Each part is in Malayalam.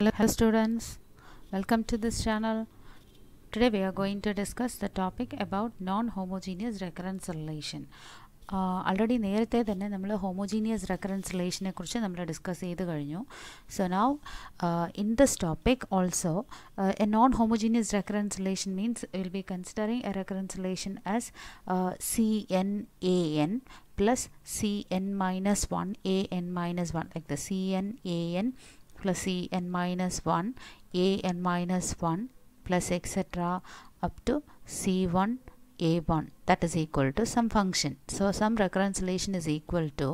Hello students, welcome to this channel. Today we are going to discuss the topic about non-homogeneous recurrence relation. Already നേരത്തെ തന്നെ നമ്മൾ ഹോമോജീനിയസ് റെക്കറൻസ് റിലേഷനെ കുറിച്ച് നമ്മൾ ഡിസ്കസ് ചെയ്ത് കഴിഞ്ഞു so now in this topic also a non homogeneous recurrence relation means will be considering a recurrence relation as c n a n plus cn minus 1 an minus 1 like the cn an plus cn minus 1 an minus 1 plus etc up to c1 a1 that is equal to some function so some recurrence relation is equal to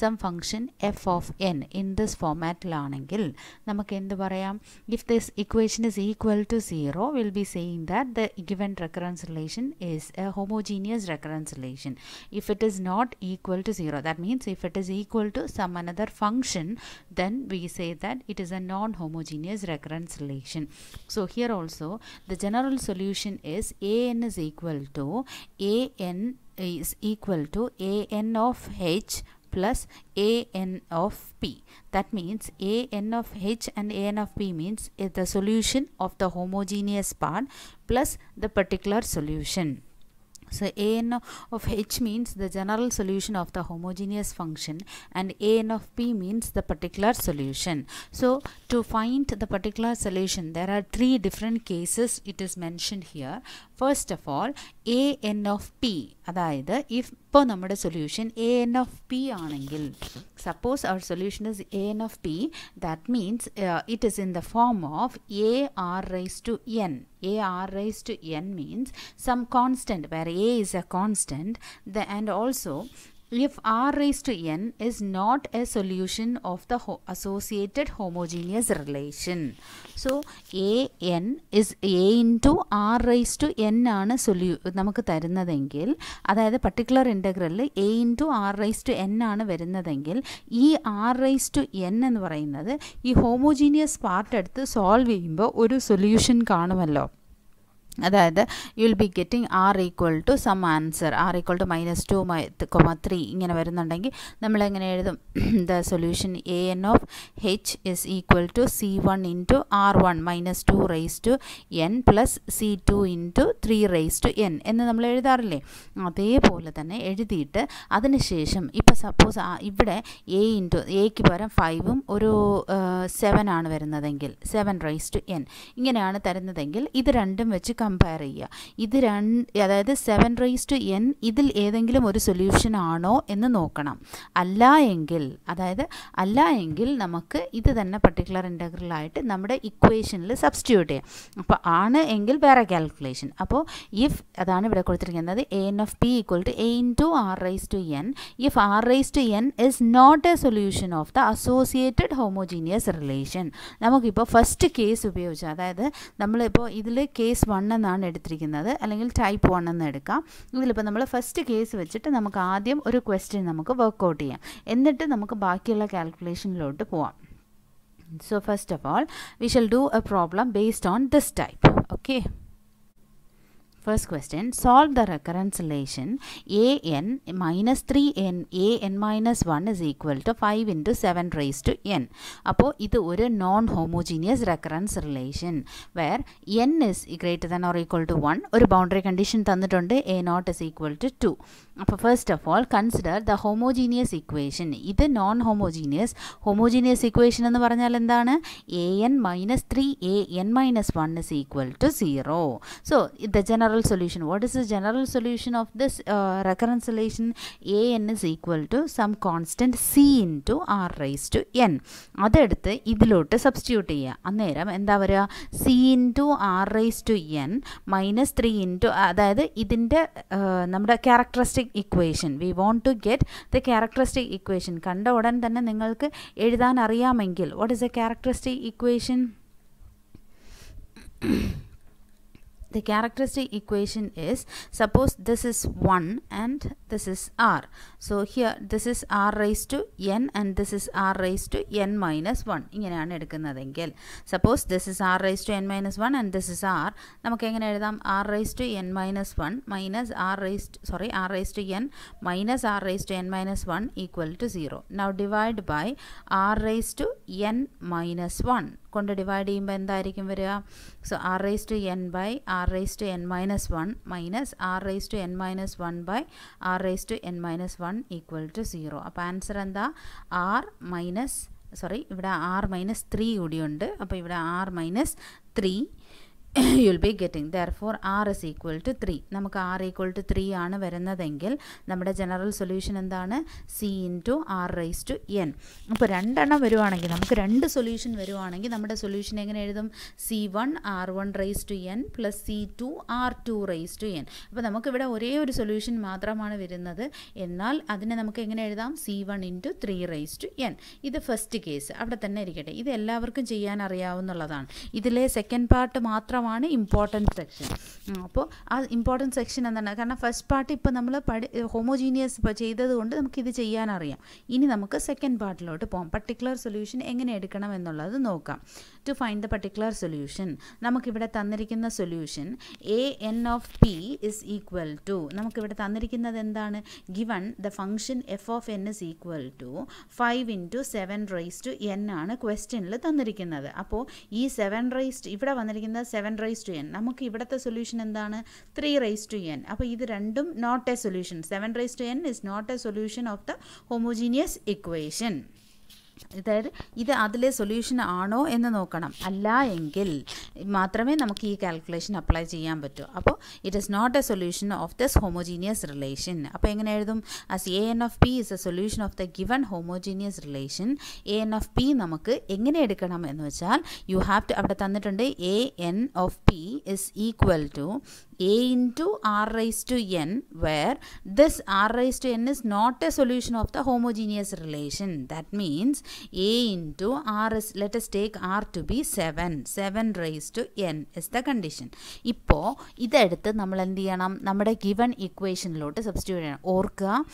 some function f of n in this format ലാണെങ്കിൽ നമുക്ക് എന്ത് പറയാം if this equation is equal to 0 we'll be saying that the given recurrence relation is a homogeneous recurrence relation if it is not equal to 0 that means if it is equal to some another function then we say that it is a non-homogeneous recurrence relation so here also the general solution is an is equal to an is equal to an of h plus an of p. That means an of h and an of p means the solution of the homogeneous part plus the particular solution so an of h means the general solution of the homogeneous function and an of p means the particular solution. So to find the particular solution there are three different cases it is mentioned here. First of all an of p അതായത് if ഇപ്പോൾ നമ്മുടെ solution A N of P ആണെങ്കിൽ suppose our solution is A N of P that means it is in the form of A R raise to N a r raised to n means some constant where a is a constant the, and also if r raised to n is not a solution of the ho associated homogeneous relation. So a n is a into r raised to n ആണ് സൊല്യൂ നമുക്ക് തരുന്നതെങ്കിൽ അതായത് പർട്ടിക്കുലർ ഇന്റഗ്രലിൽ A into R raise to N ആണ് വരുന്നതെങ്കിൽ ഈ ആർ റൈസ് ടു എൻ എന്ന് പറയുന്നത് ഈ ഹോമോജീനിയസ് പാർട്ട് എടുത്ത് സോൾവ് ചെയ്യുമ്പോൾ ഒരു സൊല്യൂഷൻ കാണുമല്ലോ. അതായത് you will be getting R equal to some answer R equal to minus two comma three ഇങ്ങനെ വരുന്നുണ്ടെങ്കിൽ നമ്മൾ എങ്ങനെ എഴുതും? The solution A N of H is equal to C one into R one minus two raise to N plus C two into three raise to N എന്ന് നമ്മൾ എഴുതാറില്ലേ? അതേപോലെ തന്നെ എഴുതിയിട്ട് അതിനുശേഷം ഇപ്പോൾ സപ്പോസ് ഇവിടെ എ ഇന്റു എക്ക് പകരം ഫൈവും ഒരു സെവൻ ആണ് വരുന്നതെങ്കിൽ സെവൻ റേസ് ടു എൻ ഇങ്ങനെയാണ് തരുന്നതെങ്കിൽ ഇത് രണ്ടും വെച്ച് കമ്പയർ ചെയ്യുക. ഇത് രണ്ട് അതായത് സെവൻ റേസ് ടു എൻ ഇതിൽ ഏതെങ്കിലും ഒരു സൊല്യൂഷൻ ആണോ എന്ന് നോക്കണം. അല്ല എങ്കിൽ അതായത് അല്ല എങ്കിൽ നമുക്ക് ഇത് തന്നെ പർട്ടിക്കുലർ ഇന്റഗ്രലായിട്ട് നമ്മുടെ ഇക്വേഷനിൽ സബ്സ്റ്റിറ്റ്യൂട്ട് ചെയ്യാം. അപ്പോൾ ആണ് എങ്കിൽ വേറെ കാൽക്കുലേഷൻ അപ്പോൾ ഇഫ് അതാണ് ഇവിടെ കൊടുത്തിരിക്കുന്നത് A N of P equal to A into R raise to N if R raise to N is not a solution of the associated homogeneous relation നമുക്കിപ്പോൾ ഫസ്റ്റ് കേസ് ഉപയോഗിച്ച് അതായത് നമ്മളിപ്പോൾ ഇതിൽ കേസ് വൺ എന്നാണ് എടുത്തിരിക്കുന്നത്. അല്ലെങ്കിൽ ടൈപ്പ് വൺ എന്ന് എടുക്കാം. ഇതിലിപ്പോൾ നമ്മൾ ഫസ്റ്റ് കേസ് വെച്ചിട്ട് നമുക്ക് ആദ്യം ഒരു ക്വസ്റ്റ്യൻ നമുക്ക് വർക്കൗട്ട് ചെയ്യാം. എന്നിട്ട് നമുക്ക് ബാക്കിയുള്ള കാൽക്കുലേഷനിലോട്ട് പോവാം. So first of all we shall do a problem based on this type okay? First question, solve the recurrence relation. An minus 3n an minus 1 is equal to 5 into 7 raised to n. അപ്പോൾ ഇത് ഒരു non homogeneous recurrence relation where N is greater than or equal to one ഒരു ബൗണ്ടറി കണ്ടീഷൻ തന്നിട്ടുണ്ട്. A naught is equal to two അപ്പോൾ first of all consider the homogeneous equation ഇത് നോൺ ഹോമോജീനിയസ് ഹോമോജീനിയസ് ഇക്വേഷൻ എന്ന് പറഞ്ഞാൽ എന്താണ്? A N minus three A N minus one is equal to zero so the general solution. What is the general solution of this uh, recurrence relation a n is equal to some constant c into r raised to n. അതെടുത്ത് ഇതിലോട്ട് സബ്സ്റ്റിറ്റ്യൂട്ട് ചെയ്യുക. അന്നേരം എന്താ പറയുക C into R raise to N minus three into അതായത് ഇതിന്റെ നമ്മുടെ characteristic equation we want to get the characteristic equation കണ്ട ഉടൻ തന്നെ നിങ്ങൾക്ക് എഴുതാൻ അറിയാമെങ്കിൽ what is a characteristic equation the characteristic equation is suppose this is 1 and this is r so here this is R raised to N and this is R raised to n minus 1 ഇങ്ങനെയാണ് എടുക്കുന്നതെങ്കിൽ suppose this is R raise to N minus one and this is R നമുക്ക് എങ്ങനെ എഴുതാം R raise to N minus one minus R raise sorry R raise to N minus R raise to N minus one equal to zero now divide by R raise to N minus one കൊണ്ട് ഡിവൈഡ് ചെയ്യുമ്പോൾ എന്തായിരിക്കും വരിക so R raise to N by R raise to N minus one minus R raise to N minus one by R raise to N minus one equal to zero അപ്പോൾ ആൻസർ എന്താ? ആർ മൈനസ് സോറി ഇവിടെ ആർ മൈനസ് ത്രീ കൂടിയുണ്ട് അപ്പോൾ ഇവിടെ R minus three you will be getting therefore R is equal to three നമുക്ക് ആർ ഈക്വൽ ടു ത്രീ ആണ് വരുന്നതെങ്കിൽ നമ്മുടെ ജനറൽ സൊല്യൂഷൻ എന്താണ്? C into R raise to N അപ്പോൾ രണ്ടെണ്ണം വരുവാണെങ്കിൽ നമുക്ക് രണ്ട് സൊല്യൂഷൻ വരുവാണെങ്കിൽ നമ്മുടെ സൊല്യൂഷൻ എങ്ങനെ എഴുതും? C one R one raise to N plus C two R two raise to N അപ്പോൾ നമുക്കിവിടെ ഒരേ ഒരു സൊല്യൂഷൻ മാത്രമാണ് വരുന്നത്. എന്നാൽ അതിനെ നമുക്ക് എങ്ങനെ എഴുതാം? C one into three raise to N ഇത് ഫസ്റ്റ് കേസ് അവിടെ തന്നെ ഇരിക്കട്ടെ. ഇത് എല്ലാവർക്കും ചെയ്യാൻ അറിയാവുന്നതാണ്. ഇതിലെ സെക്കൻഡ് പാർട്ട് മാത്രമാണ് ഇമ്പോർട്ടന്റ് സെക്ഷൻ അപ്പോൾ ആ ഇമ്പോർട്ടന്റ് സെക്ഷൻ എന്താണ്? കാരണം ഫസ്റ്റ് പാർട്ട് ഇപ്പോൾ നമ്മൾ പഠി ഹോമോജീനിയസ് ഇപ്പോൾ ചെയ്തതുകൊണ്ട് നമുക്കിത് ചെയ്യാനറിയാം ഇനി നമുക്ക് സെക്കൻഡ് പാർട്ടിലോട്ട് പോകാം പർട്ടിക്കുലർ സൊല്യൂഷൻ എങ്ങനെ എടുക്കണം എന്നുള്ളത് നോക്കാം. To find the particular solution നമുക്കിവിടെ തന്നിരിക്കുന്ന solution A N of P is equal to നമുക്കിവിടെ തന്നിരിക്കുന്നത് എന്താണ്? Given the function F of N is equal to five into seven raise to N ആണ് ക്വസ്റ്റ്യനിൽ തന്നിരിക്കുന്നത്. അപ്പോൾ ഈ സെവൻ റൈസ് ഇവിടെ വന്നിരിക്കുന്നത് സെവൻ റൈസ് ടു എൻ നമുക്ക് ഇവിടുത്തെ സൊല്യൂഷൻ എന്താണ്? ത്രീ റൈസ് ടു എൻ അപ്പോൾ ഇത് രണ്ടും not a solution seven raise to N is not a solution of the homogeneous equation അതായത് ഇത് അതിലെ സൊല്യൂഷൻ ആണോ എന്ന് നോക്കണം. അല്ല എങ്കിൽ മാത്രമേ നമുക്ക് ഈ കാൽക്കുലേഷൻ അപ്ലൈ ചെയ്യാൻ പറ്റൂ. അപ്പോൾ it is not a solution of this homogeneous relation അപ്പോൾ എങ്ങനെ എഴുതും? As A N of P is a solution of the given homogeneous relation A N of P നമുക്ക് എങ്ങനെ എടുക്കണം എന്ന് വെച്ചാൽ യു ഹാവ് ടു അവിടെ തന്നിട്ടുണ്ട് A N of P is equal to a into r raised to n where this r raised to n is not a solution of the homogeneous relation. That means a into r is let us take r to be 7 7 raised to n is the condition. ഇപ്പോൾ ഇതെടുത്ത് നമ്മൾ എന്ത് ചെയ്യണം? നമ്മുടെ ഗിവൺ ഇക്വേഷനിലോട്ട് സബ്സ്റ്റിറ്റ്യൂട്ട് ചെയ്യണം. ഓർക്കുക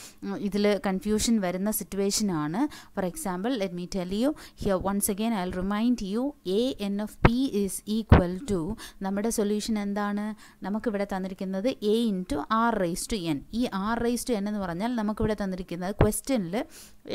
ഇതിൽ കൺഫ്യൂഷൻ വരുന്ന സിറ്റുവേഷൻ ആണ്. For example let me tell you here once again I remind you A N of P is equal to നമ്മുടെ സൊല്യൂഷൻ എന്താണ്? നമുക്ക് ഇവിടെ തന്നിരിക്കുന്നത് A into R raise to N ഈ ആർ റേസ് ടു എൻ എന്ന് പറഞ്ഞാൽ നമുക്കിവിടെ തന്നിരിക്കുന്നത് ക്വസ്റ്റ്യനിൽ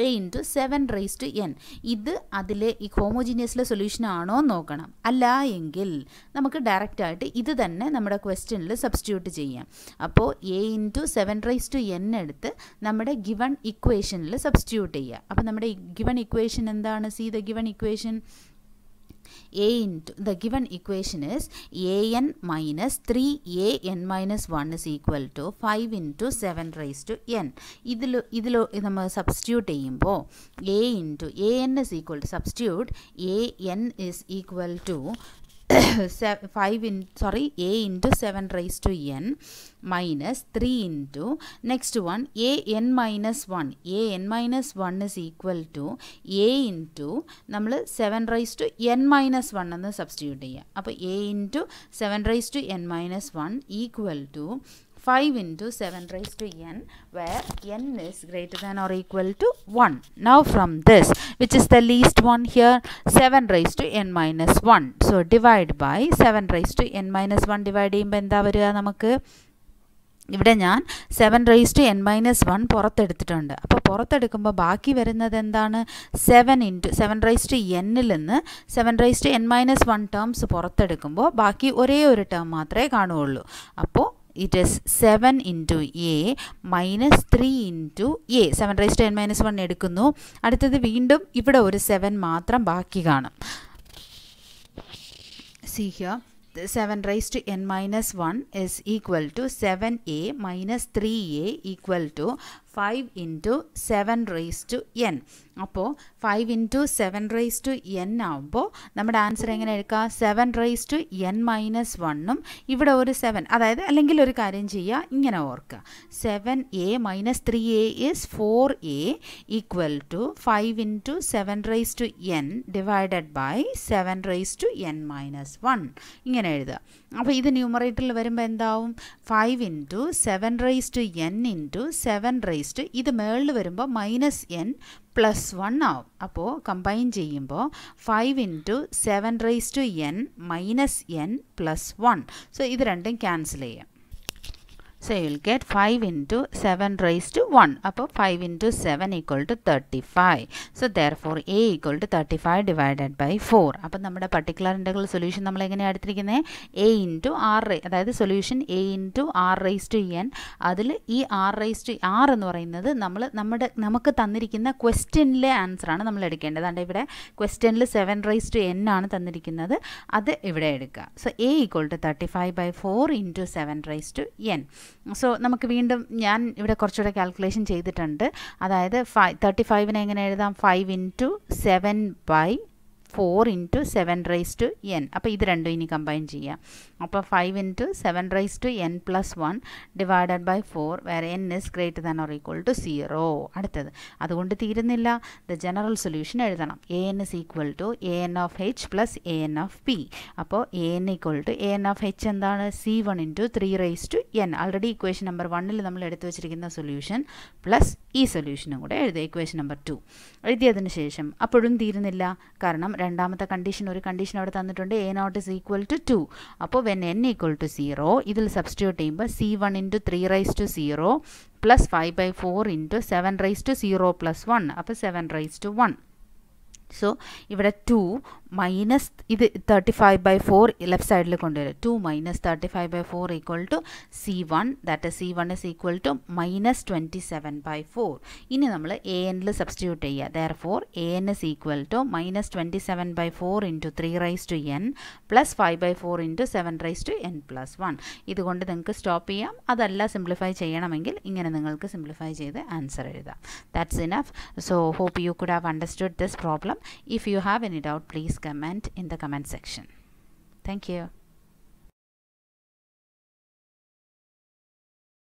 A into seven raise to N ഇത് അതിലെ ഈ ഹോമോജീനിയസിലെ സൊല്യൂഷൻ ആണോ നോക്കണം. അല്ല എങ്കിൽ നമുക്ക് ഡയറക്റ്റായിട്ട് ഇത് തന്നെ നമ്മുടെ ക്വസ്റ്റ്യനിൽ സബ്സ്റ്റിറ്റ്യൂട്ട് ചെയ്യാം. അപ്പോൾ A into seven raise to N എടുത്ത് നമ്മുടെ ഗിവൺ ഇക്വേഷനിൽ സബ്സ്റ്റിറ്റ്യൂട്ട് ചെയ്യുക അപ്പോൾ നമ്മുടെ ഗിവൺ ഇക്വേഷൻ എന്താണ്? See the given equation a into the given equation is an minus 3an minus 1 is equal to 5 into 7 raised to n ഇതിൽ ഇതിൽ നമ്മൾ സബ്സ്റ്റിറ്റ്യൂട്ട് ചെയ്യുമ്പോൾ a into a n is equal to substitute a n is equal to five in sorry A into seven raise to N minus three into next one A N minus one A N minus one is equal to A into നമ്മൾ seven raise to N minus one എന്ന് സബ്സ്റ്റിറ്റ്യൂട്ട് ചെയ്യുക അപ്പോൾ A into seven raise to N minus one equal to 5 into 7 raised to n where n is greater than or equal to 1. Now from this which is the least one here 7 raised to n minus 1. So divide by 7 raised to n minus 1 divide ചെയ്യുമ്പോൾ എന്താ വരിക നമുക്ക് ഇവിടെ ഞാൻ seven raise to n minus one പുറത്തെടുത്തിട്ടുണ്ട് അപ്പോൾ പുറത്തെടുക്കുമ്പോൾ ബാക്കി വരുന്നത് എന്താണ് seven into seven raise to എന്നിൽ നിന്ന് seven raise to n minus one terms പുറത്തെടുക്കുമ്പോൾ ബാക്കി ഒരേ ഒരു ടേം മാത്രമേ കാണുകയുള്ളൂ അപ്പോൾ it is seven into a minus three into a seven raise to n minus one എടുക്കുന്നു. അടുത്തത് വീണ്ടും ഇവിടെ ഒരു സെവൻ മാത്രം ബാക്കി കാണും. See here 7 raised to n minus 1 is equal to 7a minus 3a equal to 5 into 7 raised to n. അപ്പോൾ five into seven raise to n ആകുമ്പോൾ നമ്മുടെ ആൻസർ എങ്ങനെ എടുക്കുക seven raise to n minus വണ്ണും ഇവിടെ ഒരു സെവൻ അതായത് അല്ലെങ്കിൽ ഒരു കാര്യം ചെയ്യുക ഇങ്ങനെ ഓർക്കുക. Seven a minus three a is four a equal to five into seven raise to n divided by seven raise to n minus one ഇങ്ങനെ എഴുതുക. അപ്പോൾ ഇത് ന്യൂമറേറ്ററിൽ വരുമ്പോൾ എന്താവും? Five into seven raise to n into seven raise to ഇത് മേളിൽ വരുമ്പോൾ മൈനസ് എൻ പ്ലസ് വൺ ആവും. അപ്പോൾ കമ്പൈൻ ചെയ്യുമ്പോൾ five into seven raise to n minus n plus one so ഇത് രണ്ടും ക്യാൻസൽ ചെയ്യാം. Get five into seven raise to one അപ്പോൾ five into seven equal to thirty five so therefore a equal to thirty five divided by four അപ്പം നമ്മുടെ പർട്ടിക്കുലർ ഇന്റഗ്രൽ സൊല്യൂഷൻ നമ്മൾ എങ്ങനെയാണ് എടുത്തിരിക്കുന്നത് എ ഇന്റു ആർ അതായത് solution a into r raise to n അതിൽ ഈ ആർ റൈസ് ടു ആർ എന്ന് പറയുന്നത് നമ്മൾ നമ്മുടെ നമുക്ക് തന്നിരിക്കുന്ന ക്വസ്റ്റ്യനിലെ ആൻസറാണ് നമ്മൾ എടുക്കേണ്ടത്. അതുകൊണ്ട് ഇവിടെ ക്വസ്റ്റ്യനിൽ സെവൻ റൈസ് ടു എൻ ആണ് തന്നിരിക്കുന്നത്. അത് ഇവിടെ എടുക്കുക. So a equal to thirty five by four into seven raise to n so നമുക്ക് വീണ്ടും ഞാൻ ഇവിടെ കുറച്ചുകൂടെ കാൽക്കുലേഷൻ ചെയ്തിട്ടുണ്ട്. അതായത് ഫൈവ് തേർട്ടി ഫൈവിനെ എങ്ങനെ എഴുതാം? Five into seven by four into seven raise to n അപ്പോൾ ഇത് രണ്ടും ഇനി കമ്പൈൻ ചെയ്യാം. അപ്പോൾ five into seven raise to n plus one divided by four വേറെ n is greater than or equal to zero അടുത്തത്. അതുകൊണ്ട് തീരുന്നില്ല. ദ ജനറൽ സൊല്യൂഷൻ എഴുതണം. A n is equal to a n of h plus a n of p അപ്പോൾ a n equal to a n of h എന്താണ് c one into three raise to n already equation number വണ്ണിൽ നമ്മൾ എടുത്തു വെച്ചിരിക്കുന്ന സൊല്യൂഷൻ പ്ലസ് ഈ സൊല്യൂഷനും കൂടെ എഴുതുക. ഇക്വേഷൻ നമ്പർ ടു എഴുതിയതിന് ശേഷം അപ്പോഴും തീരുന്നില്ല. കാരണം രണ്ടാമത്തെ കണ്ടീഷൻ ഒരു കണ്ടീഷൻ അവിടെ തന്നിട്ടുണ്ട്. A naught is equal to two അപ്പോൾ when n equal to zero ഇതിൽ സബ്സ്റ്റിറ്റ്യൂട്ട് ചെയ്യുമ്പോൾ c one into three raise to zero plus five by four into seven raise to zero plus one അപ്പോൾ seven raise to one so ഇവിടെ ടു മൈനസ് ഇത് thirty five by four left സൈഡിൽ കൊണ്ടുവരും. Two minus thirty five by four equal to c one that c one is equal to minus twenty seven by four ഇനി നമ്മൾ എ എനിൽ സബ്സ്റ്റിറ്റ്യൂട്ട് ചെയ്യുക. Therefore a n is equal to minus twenty seven by four into three raise to n plus five by four into seven raise to n plus one ഇതുകൊണ്ട് നിങ്ങൾക്ക് സ്റ്റോപ്പ് ചെയ്യാം. അതല്ല സിംപ്ലിഫൈ ചെയ്യണമെങ്കിൽ ഇങ്ങനെ നിങ്ങൾക്ക് സിംപ്ലിഫൈ ചെയ്ത് ആൻസർ എഴുതാം. That's enough so hope you could have understood this problem if you have any doubt please comment in the comment section. Thank you.